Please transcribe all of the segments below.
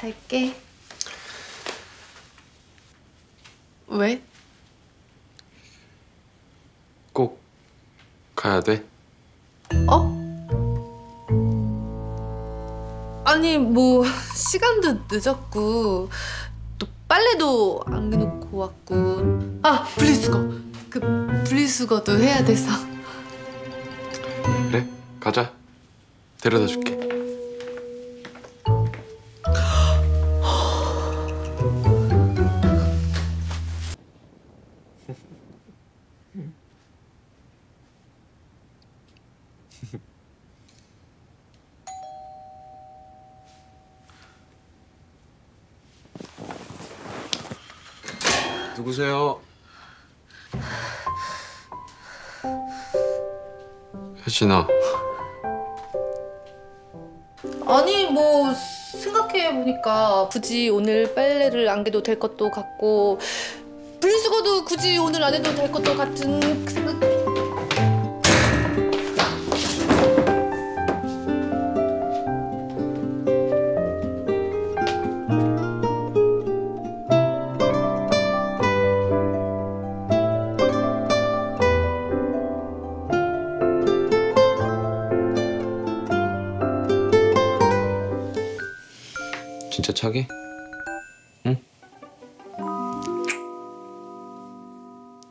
갈게. 왜? 꼭 가야 돼? 어? 아니 뭐 시간도 늦었고 또 빨래도 안 해놓고 왔고 아 분리수거 그 분리수거도 해야 돼서 그래 가자 데려다 줄게 누구세요? 혜진아 아니 뭐 생각해 보니까 굳이 오늘 빨래를 안 개도 될 것도 같고 분리수거도 굳이 오늘 안 해도 될 것도 같은 그 생각. 진짜 차게?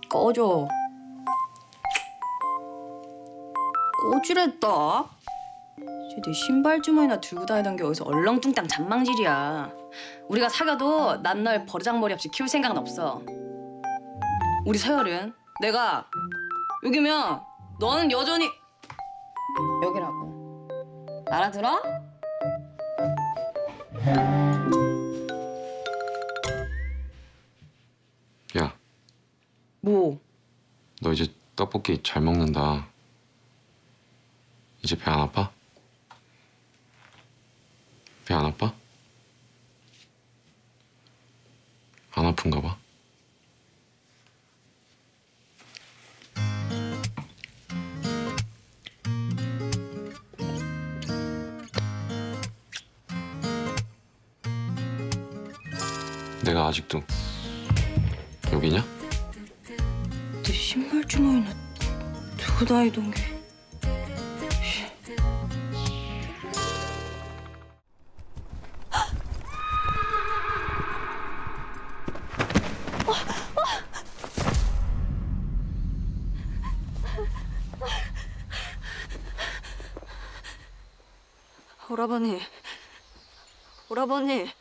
꺼져. 꼬지랬다. 쟤내 신발 주머니나 들고 다니던 게 어디서 얼렁뚱땅 잔망질이야. 우리가 사귀어도 난 널 버르장머리 없이 키울 생각은 없어. 우리 서열은 내가 여기면 너는 여전히 여기라고. 알아들어? 야너 뭐? 이제 떡볶이 잘 먹는다 이제 배 안 아파? 배 안 아파? 안 아픈가 봐 내가 아직도 여기냐? 내 신발 주머니나 들고 다니던 게. 오라버니, 오라버니.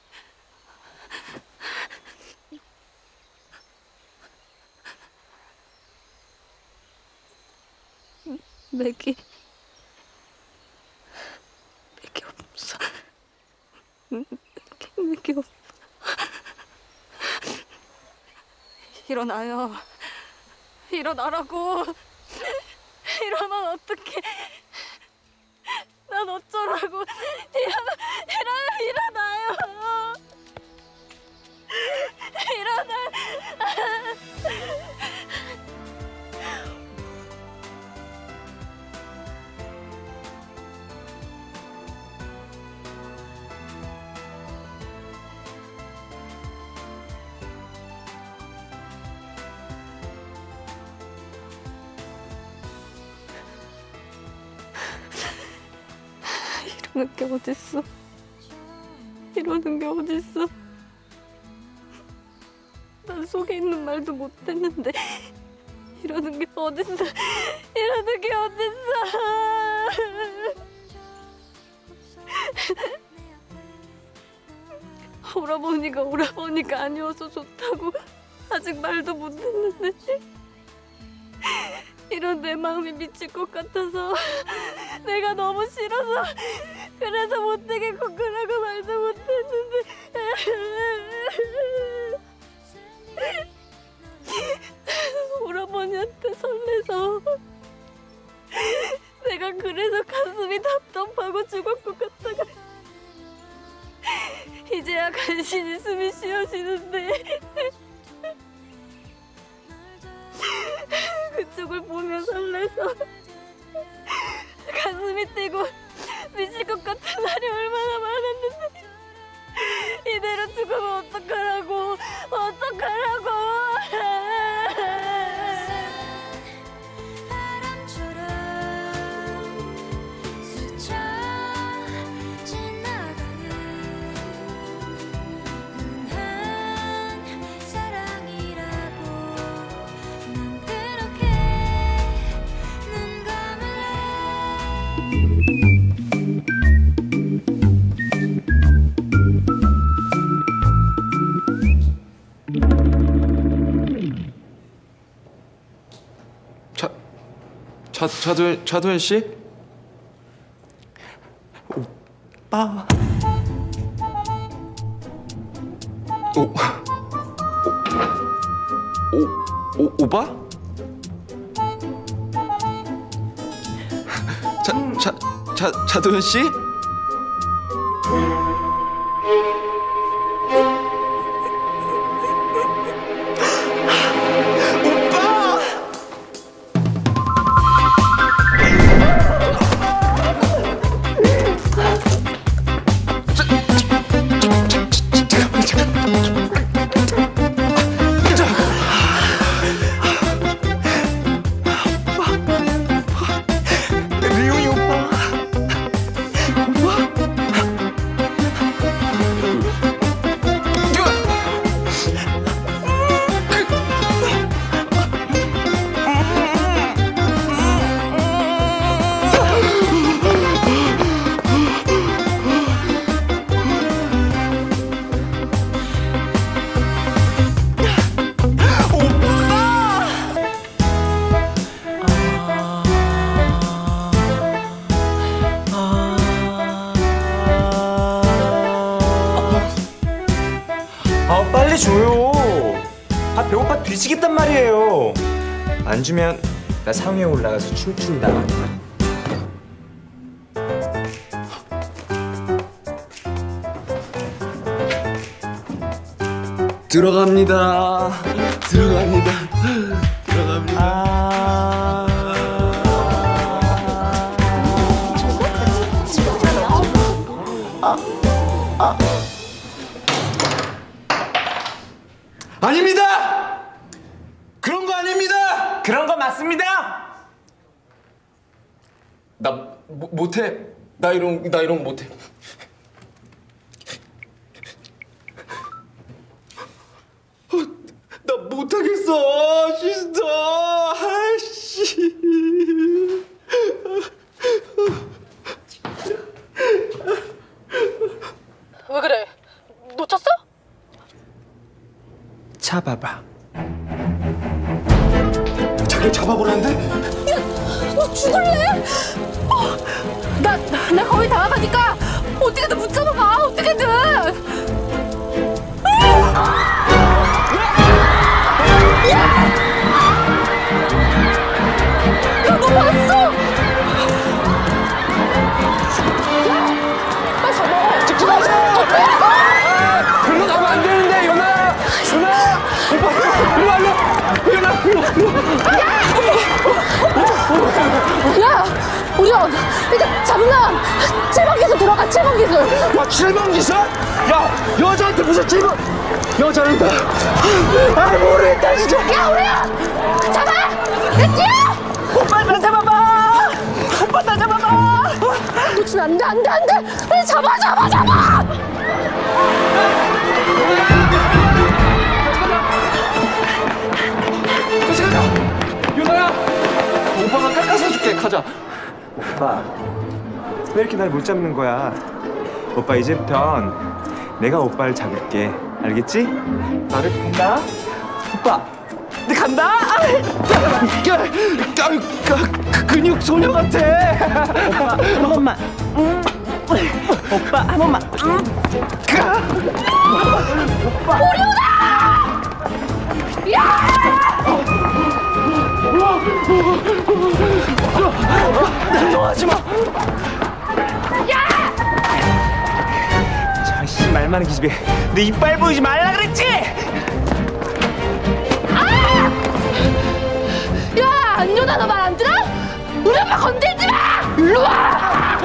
맥이 맥이 없어. 맥이 맥이 없어. 일어나요. 일어나라고. 이러는 게 어딨어? 이러는 게 어딨어? 난 속에 있는 말도 못했는데 이러는 게 어딨어? 이러는 게 어딨어? 오라버니가 오라버니가 아니어서 좋다고 아직 말도 못했는데 이런 내 마음이 미칠 것 같아서 내가 너무 싫어서 그래서 못 되겠고 그러고 말도 못했는데. 오라버니한테 설레서 내가 그래서 가슴이 답답하고 죽을 것 같다가 이제야 간신히 숨이 쉬어지는데 그쪽을 보며 설레서 가슴이 뛰고 미칠 것 같은 날이 얼마나 많았는데. 이대로 죽으면 어떡하라고. 어떡하라고. 바람 차, 차도현, 차도현 씨? 오빠. 오, 오, 오, 오빠? 차, 차, 차, 차도현 씨? 아 뒤지겠단 말이에요. 안 주면 나 상위에 올라가서 춤춘다. 들어갑니다. 들어갑니다. 들어갑니다. 아... 아닙니다. 그런 거 아닙니다. 그런 거 맞습니다. 나 모, 못해. 나 이런 나 이런 거 못해. 어, 나 못하겠어, 시스터. 아씨. 자기를 잡아보라는데? 어, 죽을래? 어, 나, 나 거의 다 와가니까 어떻게든 붙잡아봐, 어떻게든. 야, 너 봤어? 야, 빨리 잡아. 글로 가면 안 되는데 연아. 연아. 오빠 일로 와 일로. 연아 일로 와. 야, 우리야, 일단 잡으면 7번 기술 들어가, 7번 기술. 와 7번 기사? 야 여자한테 무슨 7번? 여자는 다. 아 모르겠다 진짜. 야, 우리야! 잡아! 야, 뛰어! 오빠 나 잡아봐. 오빠 나 잡아봐. 놓치면 안 돼, 안 돼, 안 돼! 잡아, 잡아, 잡아! 줄게. 가자. 오빠 왜 이렇게 날 못 잡는 거야? 오빠 이제부턴 내가 오빠를 잡을게 알겠지? 나를 간다 오빠 내 간다 야, 야, 야, 근육 소녀 같아 오빠 한 번만 음. 오빠 한 번만 음. 가. 하지 마. 야! 자씨 말 많은 기집애. 내 이빨 보이지 말라 그랬지? 야, 안윤아, 너말 안 들어? 우리 오빠 건들지 마! 일로 와!